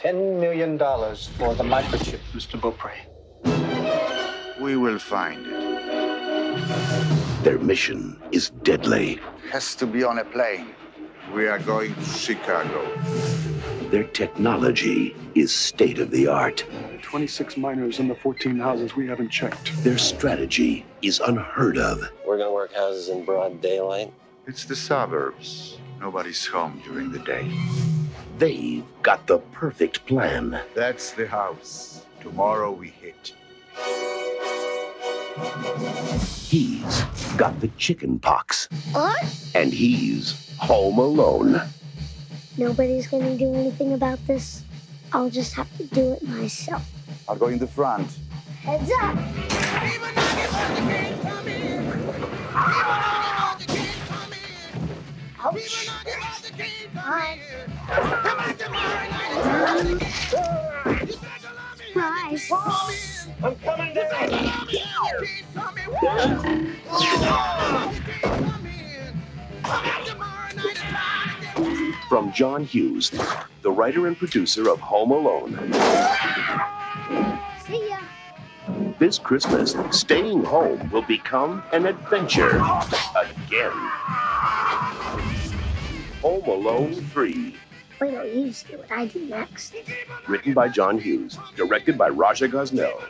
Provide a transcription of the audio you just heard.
$10 million for the microchip. Mr. Beaupre. We will find it. Their mission is deadly. Has to be on a plane. We are going to Chicago. Their technology is state of the art. 26 miners in the 14 houses we haven't checked. Their strategy is unheard of. We're gonna work houses in broad daylight. It's the suburbs. Nobody's home during the day. They've got the perfect plan. That's the house. Tomorrow we hit. He's got the chicken pox. What? And he's home alone. Nobody's gonna do anything about this. I'll just have to do it myself. I'll go in the front. Heads up! Ouch. Hi. I'm coming down. From John Hughes, the writer and producer of Home Alone. See ya. This Christmas, staying home will become an adventure again. Home Alone 3, Wait till you see what I do next. written by John Hughes, directed by Raja Gosnell,